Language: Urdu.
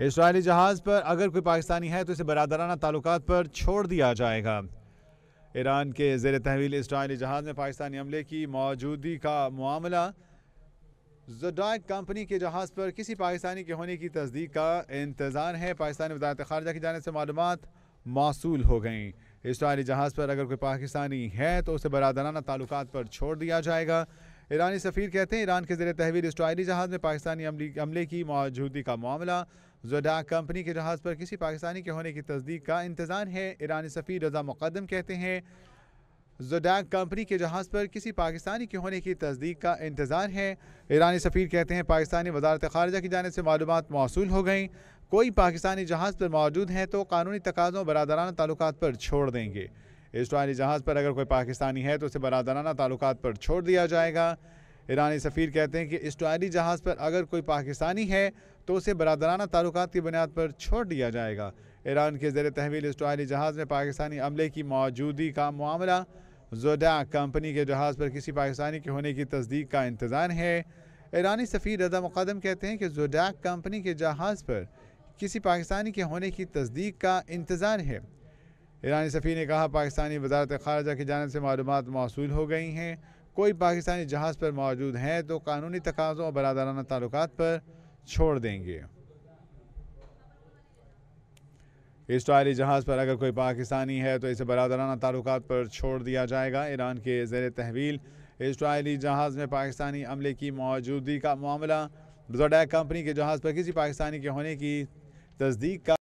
اسرائیلی جہاز پر اگر کوئی پاکستانی ہے تو اسے برادرانہ تعلقات پر چھوڑ دیا جائے گا۔ ایران کے زیر تحویل اسرائیلی جہاز میں پاکستانی عملے کی موجودگی کا معاملہ زڈائک کمپنی کے جہاز پر کسی پاکستانی کے ہونے کی تصدیق کا انتظار ہے۔ پاکستانی وزارت خارجہ کی جانب سے معلومات موصول ہو گئیں۔ اسرائیلی جہاز پر اگر کوئی پاکستانی ہے تو اسے برادرانہ تعلقات پر چھوڑ دیا جائے گا۔ ایرانی سفیر کہتے ہیں ایران کے زیر تحویل اسرائیلی جہاز میں پاکستانی عملے کی موجودگی کا معاملہ۔ زوڈاک کمپنی کے جہاز پر کسی پاکستانی کے ہونے کی تصدیق کا انتظار ہے، ایرانی سفیر رضا مقدم کہتے ہیں۔ زوڈاک کمپنی کے جہاز پر کسی پاکستانی کے ہونے کی تصدیق کا انتظار ہے۔ ایرانی سفیر کہتے ہیں پاکستانی وزارت خارجہ کی جانب سے معلومات موصول ہو گئیں۔ کوئی پاکستانی جہاز پر موجود ہیں تو قانونی تقاضوں برادرانہ تعلقات پر چھوڑ دیں گے۔ اسرائیلی جہاز پر اگر کوئی پاکستانی ہے تو اسے برادرانہ تعلقات پر چھوڑ دیا جائے گا۔ ایرانی سفیر کہتے ہیں کہ اسرائیلی جہاز پر اگر کوئی پاکستانی ہے تو اسے برادرانہ تعلقات کی بنیاد پر چھوڑ دیا جائے گا۔ ایران کے زیر تحویل اسرائیلی جہاز میں پاکستانی عملے کی موجودگی کا معاملہ زوڈا کمپنی کے جہاز پر کسی پاکستانی کے ہونے کی تصدیق کا انتظار ہے۔ ایرانی سفیر رضا مقدم کہتے ہیں کہ زوڈاک کمپنی کے جہاز پر کسی پاکستانی کے ہونے کی تصدیق کا انتظار ہے۔ ایرانی سفیر نے کہا، پاکستانی وزارت خارجہ کی جانب سے معلومات موصول ہو گئی ہیں۔ کوئی پاکستانی جہاز پر موجود ہیں تو قانونی تقاضوں اور برادرانہ تعلقات پر چھوڑ دیں گے۔ اسرائیلی جہاز پر اگر کوئی پاکستانی ہے تو اسے برادرانہ تعلقات پر چھوڑ دیا جائے گا۔ ایران کے زیر تحویل اسرائیلی جہاز میں پاکستانی عملے کی موجودگی کا معاملہ زوڈیک کمپنی کے جہاز پر کسی پاکستانی کے ہونے کی تصدیق کا